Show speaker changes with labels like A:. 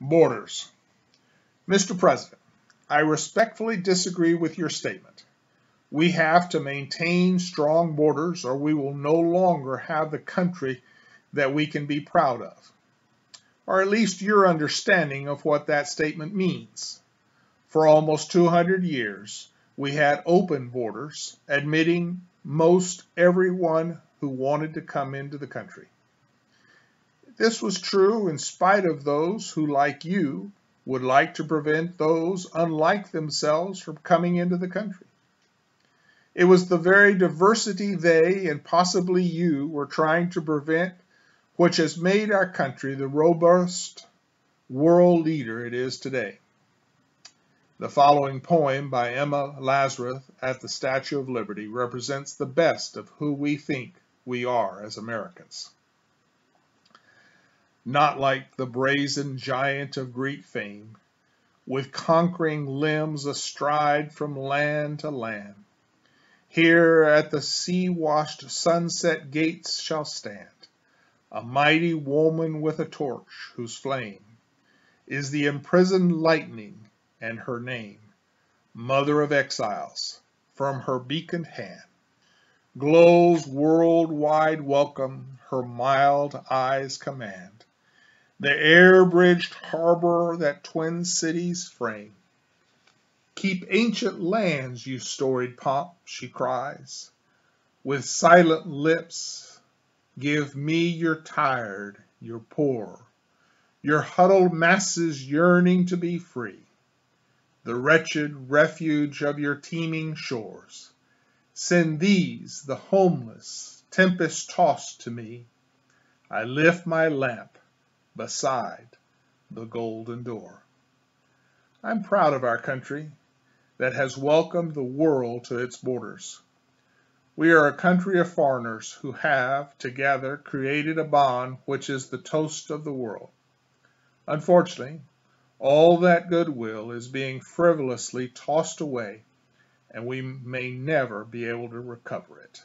A: Borders. Mr. President, I respectfully disagree with your statement. We have to maintain strong borders or we will no longer have the country that we can be proud of. Or at least your understanding of what that statement means. For almost 200 years, we had open borders, admitting most everyone who wanted to come into the country. This was true in spite of those who, like you, would like to prevent those unlike themselves from coming into the country. It was the very diversity they and possibly you were trying to prevent which has made our country the robust world leader it is today. The following poem by Emma Lazarus at the Statue of Liberty represents the best of who we think we are as Americans. Not like the brazen giant of Greek fame, with conquering limbs astride from land to land. Here at the sea-washed sunset gates shall stand a mighty woman with a torch whose flame is the imprisoned lightning and her name, Mother of Exiles, from her beacon hand glows world-wide welcome her mild eyes command the air-bridged harbor that twin cities frame. Keep ancient lands, you storied pomp, she cries. With silent lips, give me your tired, your poor, your huddled masses yearning to be free, the wretched refuge of your teeming shores. Send these, the homeless, tempest-tossed to me. I lift my lamp beside the golden door. I'm proud of our country that has welcomed the world to its borders. We are a country of foreigners who have, together, created a bond which is the toast of the world. Unfortunately, all that goodwill is being frivolously tossed away, and we may never be able to recover it.